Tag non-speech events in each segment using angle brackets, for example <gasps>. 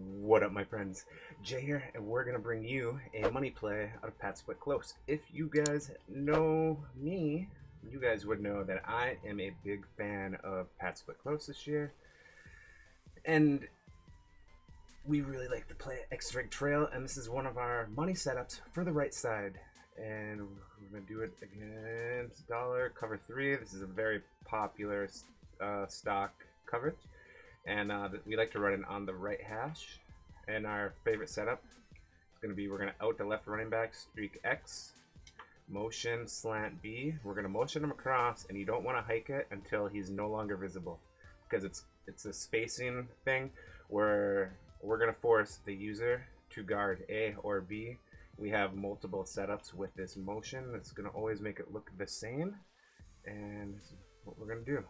What up, my friends? Jay here, and we're gonna bring you a money play out of Pat's Split Close. If you guys know me, you guys would know that I am a big fan of Pat's Split Close this year, and we really like to play X Drake Trail, and this is one of our money setups for the right side. And we're gonna do it against dollar cover three. This is a very popular uh, stock coverage and uh, we like to run it on the right hash. And our favorite setup is going to be we're going to out the left running back, streak X, motion slant B. We're going to motion him across, and you don't want to hike it until he's no longer visible, because it's it's a spacing thing where we're going to force the user to guard A or B. We have multiple setups with this motion that's going to always make it look the same, and what we're going to do.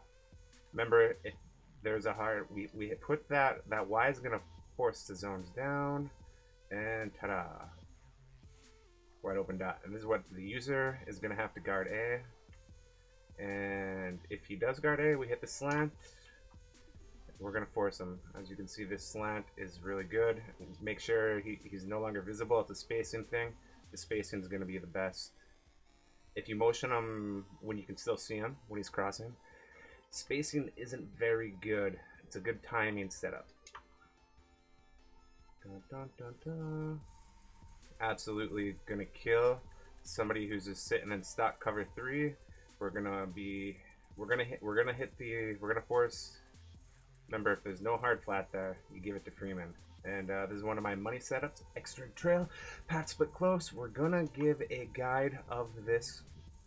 Remember, if there's a hard we, we put that that y is gonna force the zones down and ta-da. Wide open dot and this is what the user is gonna have to guard a. And if he does guard a we hit the slant. We're gonna force him. As you can see this slant is really good. Make sure he, he's no longer visible at the spacing thing. The spacing is gonna be the best. If you motion him when you can still see him when he's crossing Spacing isn't very good. It's a good timing setup. Dun, dun, dun, dun. Absolutely gonna kill somebody who's just sitting in stock cover three. We're gonna be we're gonna hit we're gonna hit the we're gonna force remember if there's no hard flat there, you give it to Freeman. And uh, this is one of my money setups, Drake Trail, Pat Split Close. We're gonna give a guide of this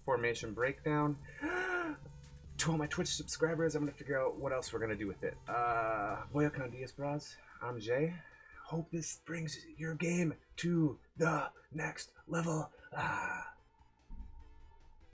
formation breakdown. <gasps> to all my Twitch subscribers, I'm to figure out what else we're to do with it. Uh, Voy con Diaz Bras, I'm Jay. Hope this brings your game to the next level. Ah.